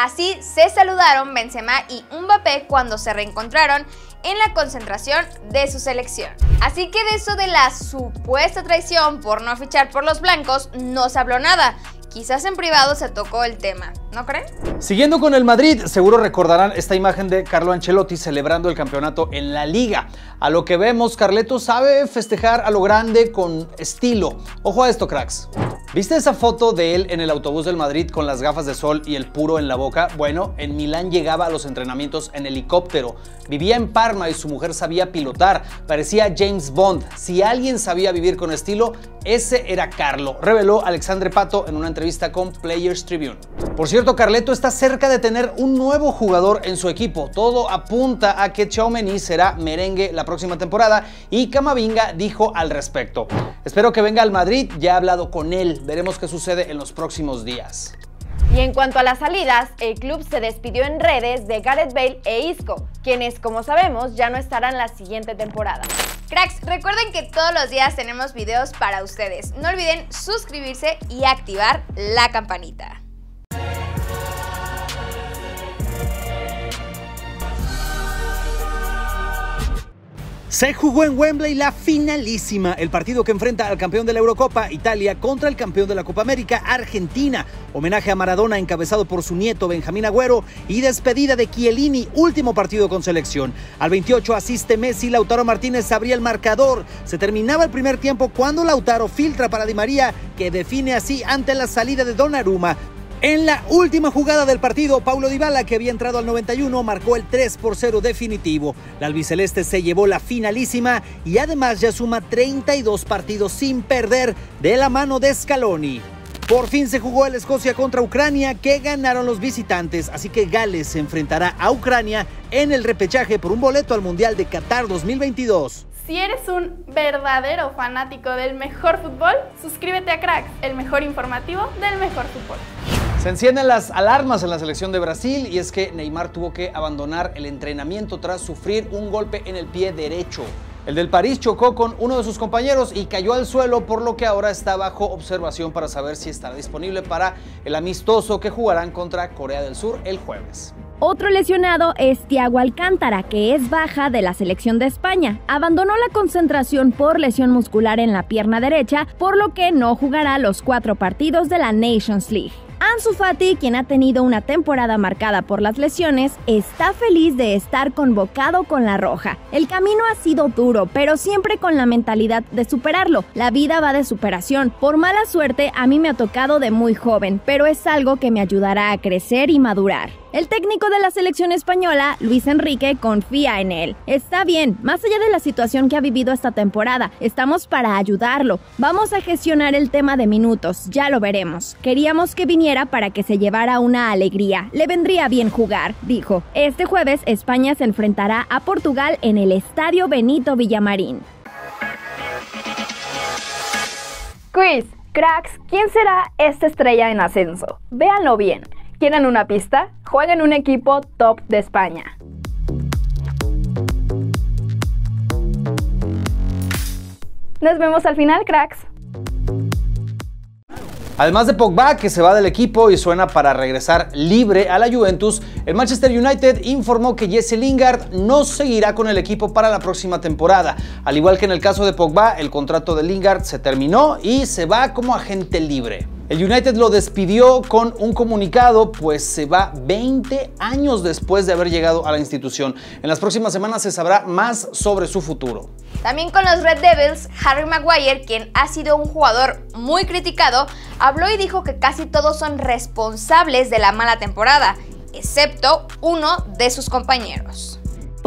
Así se saludaron Benzema y Mbappé cuando se reencontraron en la concentración de su selección. Así que de eso de la supuesta traición por no fichar por los blancos no se habló nada. Quizás en privado se tocó el tema, ¿no creen? Siguiendo con el Madrid, seguro recordarán esta imagen de Carlo Ancelotti celebrando el campeonato en la liga. A lo que vemos, Carleto sabe festejar a lo grande con estilo. Ojo a esto, cracks. ¿Viste esa foto de él en el autobús del Madrid con las gafas de sol y el puro en la boca? Bueno, en Milán llegaba a los entrenamientos en helicóptero. Vivía en Parma y su mujer sabía pilotar. Parecía James Bond. Si alguien sabía vivir con estilo, ese era Carlo, reveló Alexandre Pato en una entrevista con Players Tribune. Por cierto, Carleto está cerca de tener un nuevo jugador en su equipo. Todo apunta a que Chaumeni será merengue la próxima temporada y Camavinga dijo al respecto. Espero que venga al Madrid, ya he hablado con él, veremos qué sucede en los próximos días. Y en cuanto a las salidas, el club se despidió en redes de Gareth Bale e Isco, quienes como sabemos ya no estarán la siguiente temporada. Cracks, recuerden que todos los días tenemos videos para ustedes. No olviden suscribirse y activar la campanita. Se jugó en Wembley la finalísima, el partido que enfrenta al campeón de la Eurocopa, Italia, contra el campeón de la Copa América, Argentina. Homenaje a Maradona encabezado por su nieto Benjamín Agüero y despedida de Chiellini, último partido con selección. Al 28 asiste Messi, Lautaro Martínez abría el marcador. Se terminaba el primer tiempo cuando Lautaro filtra para Di María, que define así ante la salida de Donnarumma. En la última jugada del partido, Paulo Dybala, que había entrado al 91, marcó el 3 por 0 definitivo. La albiceleste se llevó la finalísima y además ya suma 32 partidos sin perder de la mano de Scaloni. Por fin se jugó el Escocia contra Ucrania, que ganaron los visitantes, así que Gales se enfrentará a Ucrania en el repechaje por un boleto al Mundial de Qatar 2022. Si eres un verdadero fanático del mejor fútbol, suscríbete a Cracks, el mejor informativo del mejor fútbol. Se encienden las alarmas en la selección de Brasil y es que Neymar tuvo que abandonar el entrenamiento tras sufrir un golpe en el pie derecho. El del París chocó con uno de sus compañeros y cayó al suelo, por lo que ahora está bajo observación para saber si estará disponible para el amistoso que jugarán contra Corea del Sur el jueves. Otro lesionado es Thiago Alcántara, que es baja de la selección de España. Abandonó la concentración por lesión muscular en la pierna derecha, por lo que no jugará los cuatro partidos de la Nations League. Ansu Fati, quien ha tenido una temporada marcada por las lesiones, está feliz de estar convocado con la roja. El camino ha sido duro, pero siempre con la mentalidad de superarlo. La vida va de superación. Por mala suerte, a mí me ha tocado de muy joven, pero es algo que me ayudará a crecer y madurar. El técnico de la selección española, Luis Enrique, confía en él. Está bien, más allá de la situación que ha vivido esta temporada, estamos para ayudarlo. Vamos a gestionar el tema de minutos, ya lo veremos. Queríamos que viniera para que se llevara una alegría. Le vendría bien jugar, dijo. Este jueves España se enfrentará a Portugal en el Estadio Benito Villamarín. Quiz, cracks, ¿quién será esta estrella en ascenso? Véanlo bien. ¿Quieren una pista? Juega en un equipo top de España. Nos vemos al final, cracks. Además de Pogba, que se va del equipo y suena para regresar libre a la Juventus, el Manchester United informó que Jesse Lingard no seguirá con el equipo para la próxima temporada. Al igual que en el caso de Pogba, el contrato de Lingard se terminó y se va como agente libre. El United lo despidió con un comunicado, pues se va 20 años después de haber llegado a la institución. En las próximas semanas se sabrá más sobre su futuro. También con los Red Devils, Harry Maguire, quien ha sido un jugador muy criticado, habló y dijo que casi todos son responsables de la mala temporada, excepto uno de sus compañeros.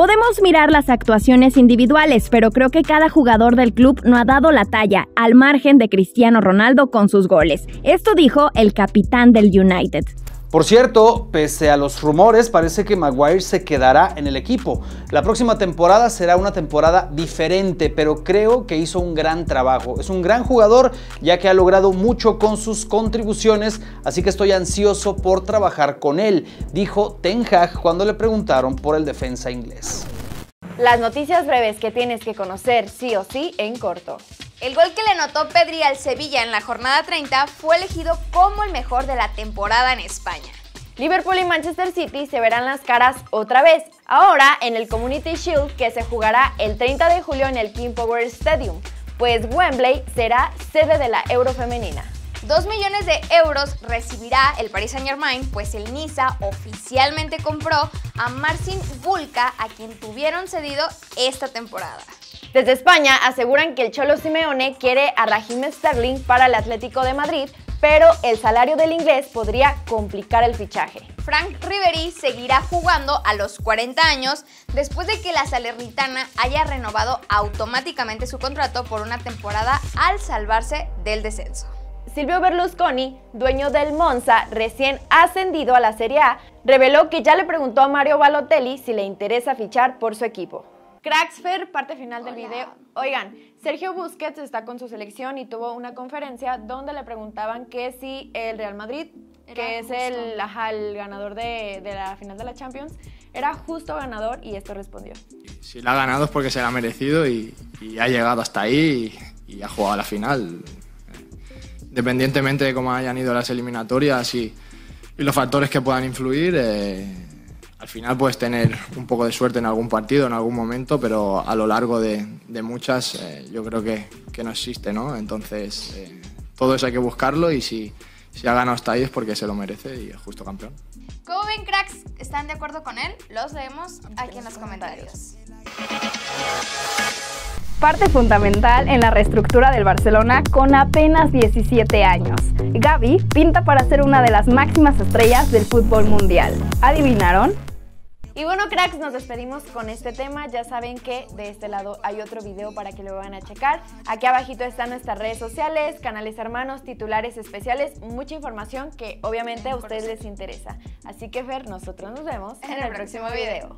Podemos mirar las actuaciones individuales, pero creo que cada jugador del club no ha dado la talla, al margen de Cristiano Ronaldo con sus goles. Esto dijo el capitán del United. Por cierto, pese a los rumores, parece que Maguire se quedará en el equipo. La próxima temporada será una temporada diferente, pero creo que hizo un gran trabajo. Es un gran jugador ya que ha logrado mucho con sus contribuciones, así que estoy ansioso por trabajar con él, dijo Ten Hag cuando le preguntaron por el defensa inglés. Las noticias breves que tienes que conocer sí o sí en corto. El gol que le anotó Pedri al Sevilla en la jornada 30 fue elegido como el mejor de la temporada en España. Liverpool y Manchester City se verán las caras otra vez, ahora en el Community Shield que se jugará el 30 de julio en el King Power Stadium, pues Wembley será sede de la Eurofemenina. 2 millones de euros recibirá el Paris Saint Germain, pues el Niza oficialmente compró a Marcin Vulca, a quien tuvieron cedido esta temporada. Desde España aseguran que el Cholo Simeone quiere a Raheem Sterling para el Atlético de Madrid, pero el salario del inglés podría complicar el fichaje. Frank Ribery seguirá jugando a los 40 años después de que la Salernitana haya renovado automáticamente su contrato por una temporada al salvarse del descenso. Silvio Berlusconi, dueño del Monza, recién ascendido a la Serie A, reveló que ya le preguntó a Mario Balotelli si le interesa fichar por su equipo. Cracksfer, parte final del video. Oigan, Sergio Busquets está con su selección y tuvo una conferencia donde le preguntaban que si el Real Madrid, que es el, ganador de, la final de la Champions, era justo ganador y esto respondió. Si la ha ganado es porque se la ha merecido y, ha llegado hasta ahí y, ha jugado a la final. Independientemente de cómo hayan ido las eliminatorias y, los factores que puedan influir, eh, al final puedes tener un poco de suerte en algún partido, en algún momento, pero a lo largo de, muchas eh, yo creo que, no existe, ¿no? Entonces, eh, todo eso hay que buscarlo y si, si ha ganado hasta ahí es porque se lo merece y es justo campeón. ¿Cómo ven, cracks? ¿Están de acuerdo con él? Los leemos aquí en los comentarios. Parte fundamental en la reestructura del Barcelona con apenas 17 años. Gaby pinta para ser una de las máximas estrellas del fútbol mundial. ¿Adivinaron? Y bueno, cracks, nos despedimos con este tema. Ya saben que de este lado hay otro video para que lo van a checar. Aquí abajito están nuestras redes sociales, canales hermanos, titulares especiales, mucha información que obviamente a ustedes les interesa. Así que Fer, nosotros nos vemos en, el, próximo video.